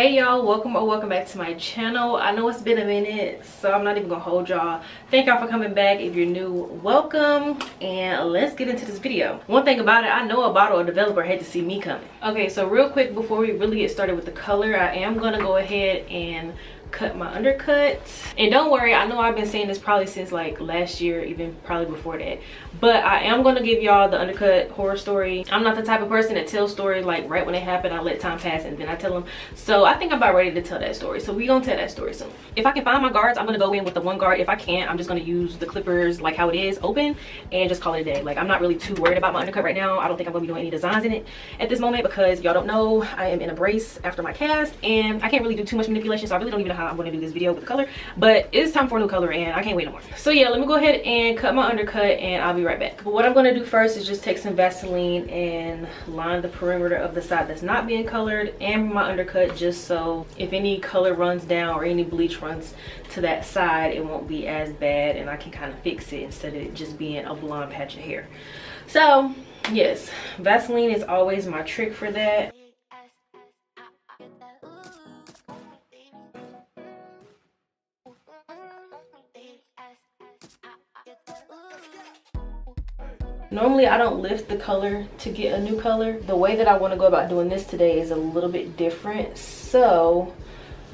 hey y'all. Welcome or welcome back to my channel. I know it's been a minute so i'm not even gonna hold y'all. Thank y'all for coming back if you're new. Welcome and let's get into this video. One thing about it i know a bottle of developer had to see me coming. Okay so real quick before we really get started with the color i am gonna go ahead and cut my undercut. And don't worry i know i've been saying this probably since like last year even probably before that. But i am going to give y'all the undercut horror story. I'm not the type of person that tells stories like right when it happened i let time pass and then i tell them so i think i'm about ready to tell that story. So we gonna tell that story soon. If i can find my guards i'm gonna go in with the one guard. If i can't i'm just gonna use the clippers like how it is open and just call it a day. Like i'm not really too worried about my undercut right now. I don't think i'm gonna be doing any designs in it at this moment because y'all don't know i am in a brace after my cast and i can't really do too much manipulation so i really don't even know how to do this video with color. But it's time for a new color and I can't wait no more. So yeah, let me go ahead and cut my undercut and I'll be right back. But what I'm to do first is just take some Vaseline and line the perimeter of the side that's not being colored and my undercut just so if any color runs down or any bleach runs to that side, it won't be as bad and I can kind of fix it instead of it just being a blonde patch of hair. So yes, Vaseline is always my trick for that. Normally I don't lift the color to get a new color. The way that I want to go about doing this today is a little bit different. So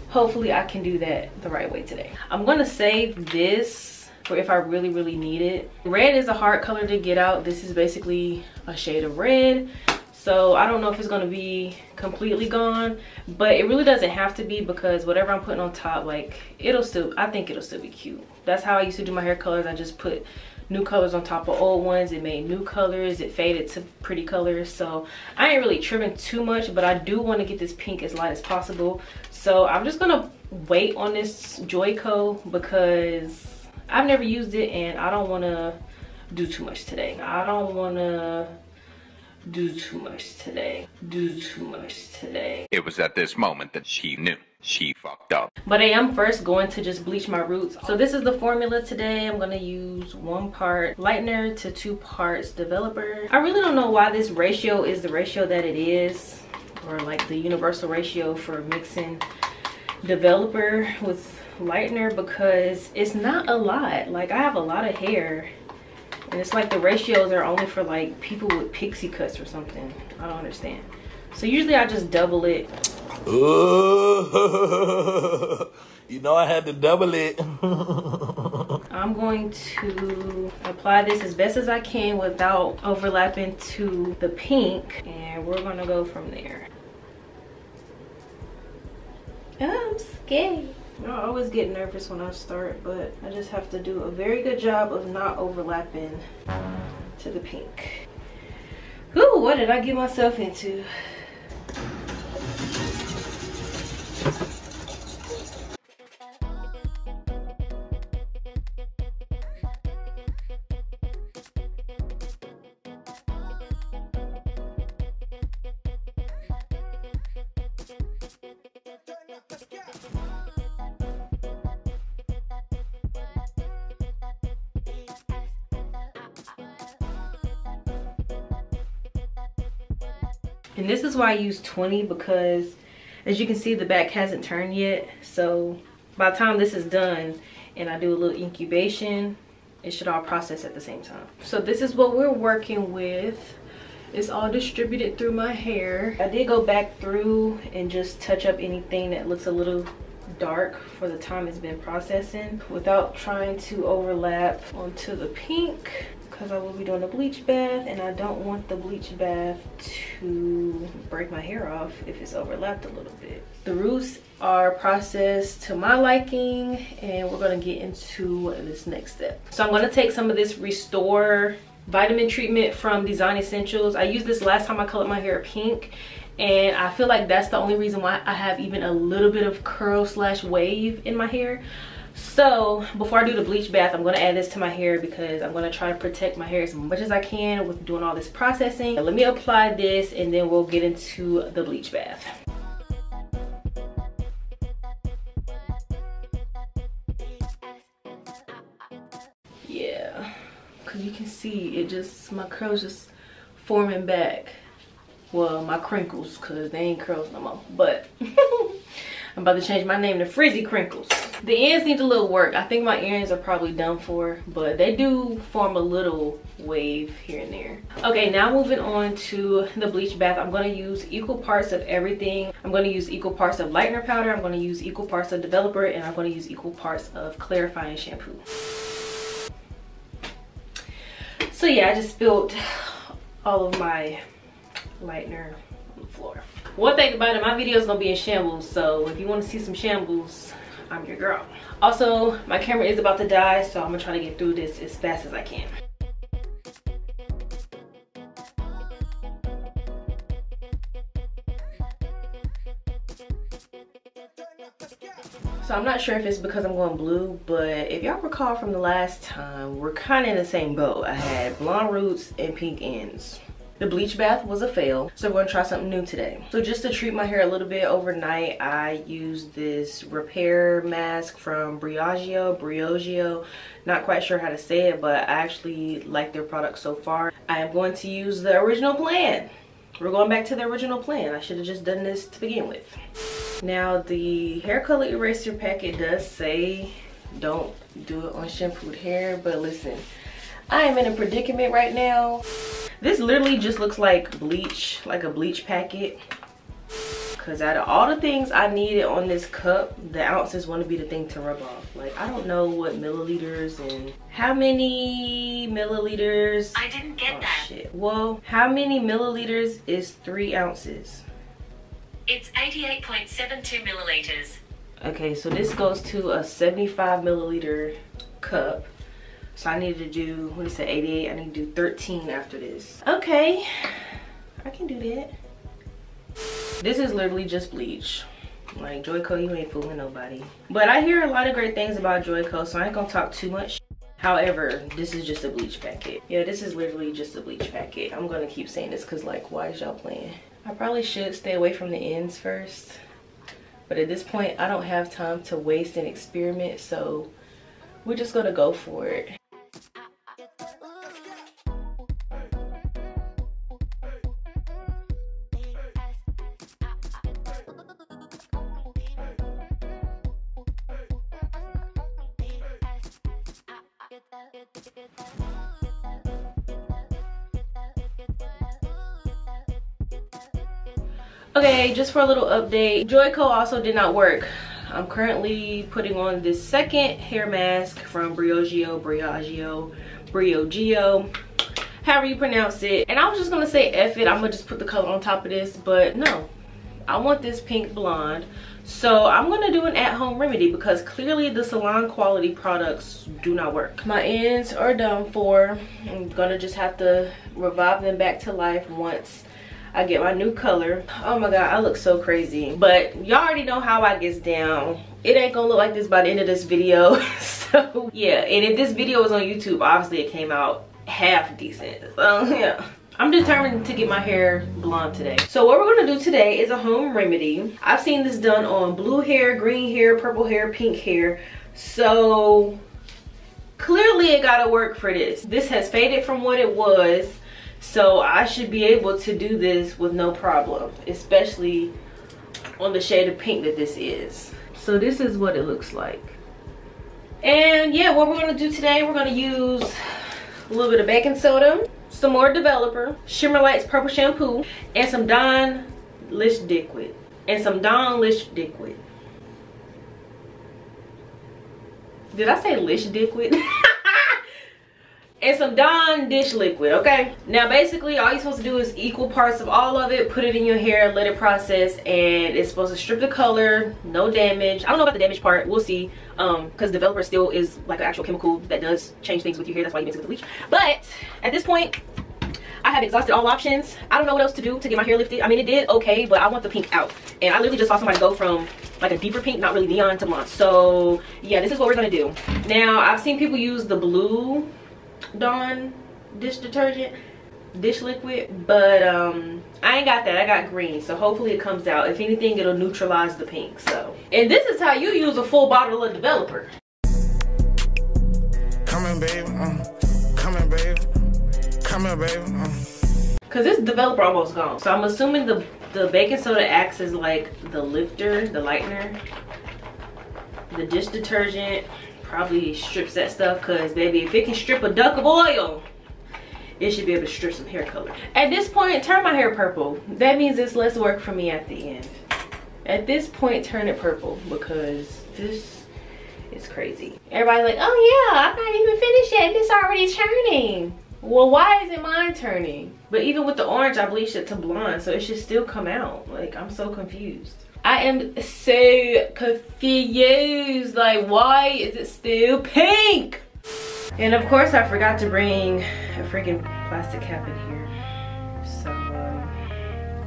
hopefully I can do that the right way today. I'm to save this for if I really, really need it. Red is a hard color to get out. This is basically a shade of red. So I don't know if it's gonna be completely gone, but it really doesn't have to be because whatever I'm putting on top, like it'll still, I think it'll still be cute. That's how I used to do my hair colors. I just put new colors on top of old ones. It made new colors. It faded to pretty colors. So i ain't really trimming too much but i do want to get this pink as light as possible. So i'm just gonna wait on this joico because i've never used it and i don't want to do too much today. I don't want to do too much today do too much today it was at this moment that she knew she fucked up. But I am first going to just bleach my roots. So this is the formula today. I'm gonna use one part lightener to two parts developer. I really don't know why this ratio is the ratio that it is or like the universal ratio for mixing developer with lightener because it's not a lot. Like I have a lot of hair and it's like the ratios are only for like people with pixie cuts or something. I don't understand. So usually I just double it Ooh, you know I had to double it. I'm going to apply this as best as I can without overlapping to the pink. And we're gonna go from there. Oh, I'm scared. I always get nervous when I start, but I just have to do a very good job of not overlapping to the pink. Ooh, what did I get myself into? And this is why I use 20 because as you can see the back hasn't turned yet. So by the time this is done and I do a little incubation, it should all process at the same time. So this is what we're working with. It's all distributed through my hair. I did go back through and just touch up anything that looks a little dark for the time it's been processing without trying to overlap onto the pink because I will be doing a bleach bath and I don't want the bleach bath to break my hair off if it's overlapped a little bit. The roots are processed to my liking and we're to get into this next step. So I'm to take some of this Restore vitamin treatment from Design Essentials. I used this last time I colored my hair pink and I feel like that's the only reason why I have even a little bit of curl slash wave in my hair so before i do the bleach bath i'm going to add this to my hair because i'm going to try to protect my hair as much as i can with doing all this processing. Let me apply this and then we'll get into the bleach bath. Yeah because you can see it just my curls just forming back. Well my crinkles because they ain't curls no more but I'm about to change my name to Frizzy Crinkles. The ends need a little work. I think my earrings are probably done for, but they do form a little wave here and there. Okay, now moving on to the bleach bath. I'm gonna use equal parts of everything. I'm gonna use equal parts of lightener powder. I'm gonna use equal parts of developer and I'm gonna use equal parts of clarifying shampoo. So yeah, I just spilled all of my lightener on the floor. One thing about it, my video is gonna be in shambles, so if you wanna see some shambles, I'm your girl. Also, my camera is about to die, so I'm gonna try to get through this as fast as I can. So I'm not sure if it's because I'm going blue, but if y'all recall from the last time, we're kind of in the same boat. I had blonde roots and pink ends. The bleach bath was a fail, so we're gonna try something new today. So just to treat my hair a little bit overnight, I used this repair mask from Briogeo, Briogeo. Not quite sure how to say it, but I actually like their product so far. I am going to use the original plan. We're going back to the original plan. I should have just done this to begin with. Now the hair color eraser packet does say don't do it on shampooed hair, but listen, I am in a predicament right now. This literally just looks like bleach, like a bleach packet. Cause out of all the things I needed on this cup, the ounces want to be the thing to rub off. Like I don't know what milliliters and how many milliliters. I didn't get oh, that. Shit. Well, how many milliliters is three ounces? It's 88.72 milliliters. Okay, so this goes to a 75 milliliter cup. So I need to do, what is it, 88? I need to do 13 after this. Okay, I can do that. This is literally just bleach. Like Joico, you ain't fooling nobody. But I hear a lot of great things about Joico, so I ain't gonna talk too much. However, this is just a bleach packet. Yeah, this is literally just a bleach packet. I'm gonna keep saying this because like, why is y'all playing? I probably should stay away from the ends first. But at this point, I don't have time to waste and experiment, so we're just gonna go for it. Okay, just for a little update, Joico also did not work. I'm currently putting on this second hair mask from Briogeo, Briogeo, Briogeo, however you pronounce it. And I was just gonna say F it, I'm gonna just put the color on top of this, but no. I want this pink blonde. So I'm gonna do an at-home remedy because clearly the salon quality products do not work. My ends are done for. I'm gonna just have to revive them back to life once I get my new color. Oh my god, I look so crazy. But y'all already know how I gets down. It ain't gonna look like this by the end of this video. so yeah, and if this video was on YouTube, obviously it came out half decent. So yeah. I'm determined to get my hair blonde today. So what we're gonna do today is a home remedy. I've seen this done on blue hair, green hair, purple hair, pink hair. So clearly it gotta work for this. This has faded from what it was. So I should be able to do this with no problem, especially on the shade of pink that this is. So this is what it looks like. And yeah, what we're gonna do today, we're gonna use a little bit of baking soda, some more developer, Shimmer Lights purple shampoo, and some Dawn Lish Liquid. And some Dawn Lish Liquid. Did I say Lish Liquid? and some Dawn dish liquid, okay? Now basically all you're supposed to do is equal parts of all of it, put it in your hair, let it process, and it's supposed to strip the color, no damage. I don't know about the damage part, we'll see. Um, because developer still is like an actual chemical that does change things with your hair, that's why you mix it with bleach. But at this point, I have exhausted all options. I don't know what else to do to get my hair lifted. I mean, it did okay, but I want the pink out. And I literally just saw somebody go from like a deeper pink, not really neon, to blonde. So yeah, this is what we're gonna do. Now, I've seen people use the blue Dawn dish detergent dish liquid but um i ain't got that i got green so hopefully it comes out if anything it'll neutralize the pink so and this is how you use a full bottle of developer Come in, babe. Uh, come in, babe. Come in, babe. Uh. because this developer almost gone so i'm assuming the the baking soda acts as like the lifter the lightener the dish detergent probably strips that stuff because baby if it can strip a duck of oil it should be able to strip some hair color. At this point turn my hair purple. That means it's less work for me at the end. At this point turn it purple because this is crazy. Everybody's like oh yeah i'm not even finished yet and it's already turning. Well why is it mine turning? But even with the orange i bleached it to blonde so it should still come out. Like i'm so confused i am so confused like why is it still pink? And of course i forgot to bring a freaking plastic cap in here. So um,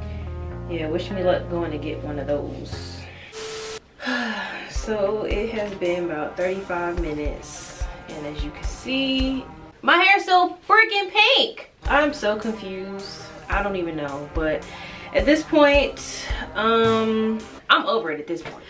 yeah wish me luck going to get one of those. So it has been about 35 minutes and as you can see my hair's so freaking pink! I'm so confused. I don't even know but at this point um i'm over it at this point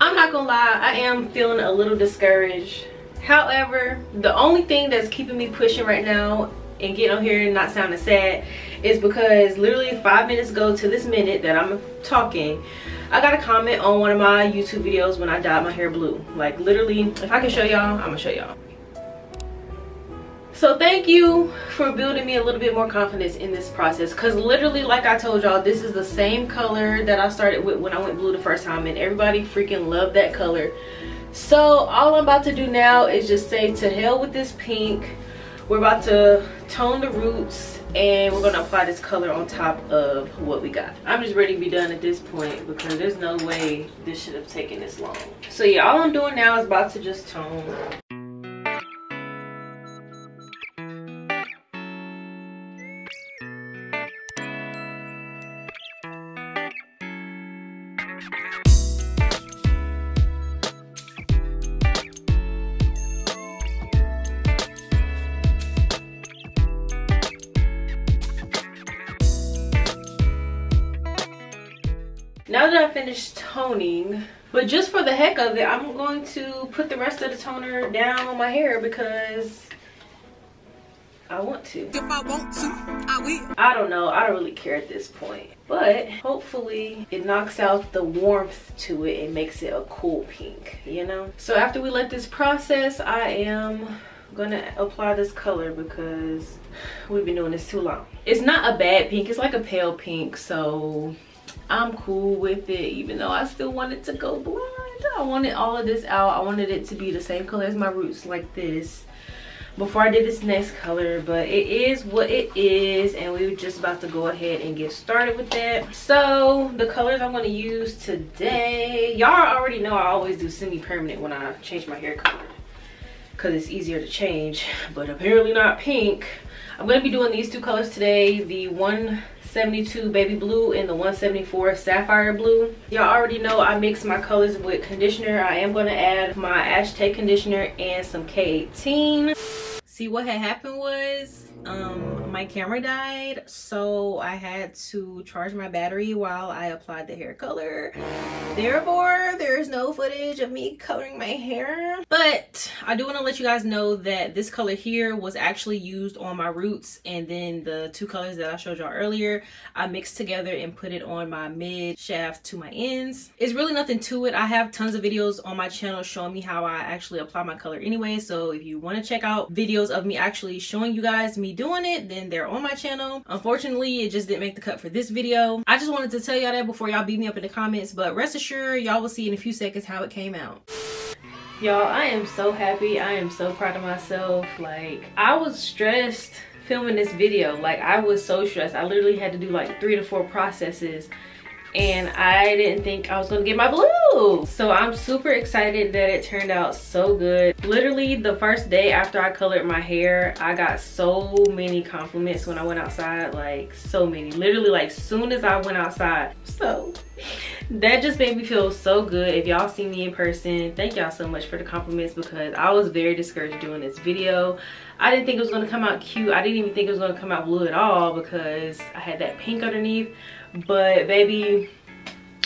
i'm not gonna lie i am feeling a little discouraged however the only thing that's keeping me pushing right now and getting on here and not sounding sad is because literally five minutes ago to this minute that i'm talking I got a comment on one of my YouTube videos when I dyed my hair blue. Like literally, if I can show y'all, I'm gonna show y'all. So thank you for building me a little bit more confidence in this process. Cause literally, like I told y'all, this is the same color that I started with when I went blue the first time and everybody freaking loved that color. So all I'm about to do now is just say to hell with this pink. We're about to tone the roots and we're gonna apply this color on top of what we got i'm just ready to be done at this point because there's no way this should have taken this long so yeah all i'm doing now is about to just tone now that I finished toning, but just for the heck of it, I'm going to put the rest of the toner down on my hair because I want to. If I want to, I will. I don't know. I don't really care at this point. But hopefully it knocks out the warmth to it and makes it a cool pink, you know? So after we let this process, I am gonna apply this color because we've been doing this too long. It's not a bad pink. It's like a pale pink. So I'm cool with it even though I still wanted to go blonde. I wanted all of this out. I wanted it to be the same color as my roots like this before I did this next color but it is what it is and we were just about to go ahead and get started with that so the colors I'm going to use today y'all already know I always do semi-permanent when I change my hair color because it's easier to change but apparently not pink I'm going to be doing these two colors today the one 72 baby blue and the 174 sapphire blue. Y'all already know i mix my colors with conditioner. I am going to add my Aztec conditioner and some k18 see what had happened was um my camera died so i had to charge my battery while i applied the hair color. Therefore there's no footage of me coloring my hair. But i do want to let you guys know that this color here was actually used on my roots and then the two colors that i showed y'all earlier i mixed together and put it on my mid shaft to my ends. It's really nothing to it. I have tons of videos on my channel showing me how i actually apply my color anyway. So if you want to check out videos of me actually showing you guys me doing it then they're on my channel. Unfortunately it just didn't make the cut for this video. I just wanted to tell y'all that before y'all beat me up in the comments but rest assured y'all will see in a few seconds how it came out. Y'all i am so happy. I am so proud of myself. Like i was stressed filming this video. Like i was so stressed. I literally had to do like three to four processes and I didn't think I was gonna get my blue. So I'm super excited that it turned out so good. Literally the first day after I colored my hair, I got so many compliments when I went outside, like so many. Literally like soon as I went outside. So that just made me feel so good. If y'all see me in person, thank y'all so much for the compliments because I was very discouraged doing this video. I didn't think it was gonna come out cute. I didn't even think it was gonna come out blue at all because I had that pink underneath but baby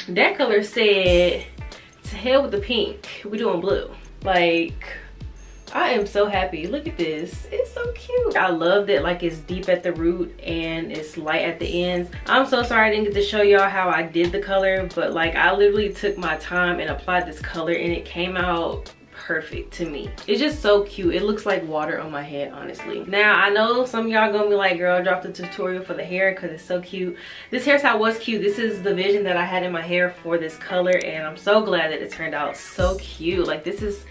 that color said to hell with the pink we doing blue like I am so happy. Look at this. It's so cute. I love that like it's deep at the root and it's light at the ends. I'm so sorry I didn't get to show y'all how I did the color, but like I literally took my time and applied this color and it came out perfect to me. It's just so cute. It looks like water on my head, honestly. Now, I know some y'all gonna be like, girl, drop the tutorial for the hair because it's so cute. This hairstyle was cute. This is the vision that I had in my hair for this color and I'm so glad that it turned out so cute. Like this is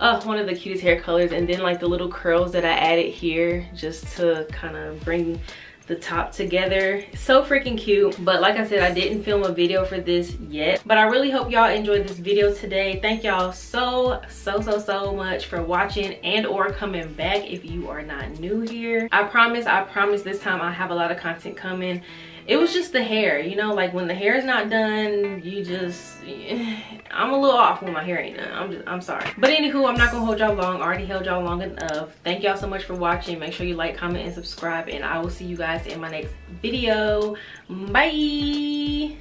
uh, one of the cutest hair colors and then like the little curls that I added here just to kind of bring the top together. So freaking cute but like i said i didn't film a video for this yet. But i really hope y'all enjoyed this video today. Thank y'all so so so so much for watching and or coming back if you are not new here. I promise i promise this time i have a lot of content coming it was just the hair you know like when the hair is not done you just i'm a little off when my hair ain't done. I'm just i'm sorry. But anywho i'm not gonna hold y'all long. I already held y'all long enough. Thank y'all so much for watching. Make sure you like comment and subscribe and i will see you guys in my next video. Bye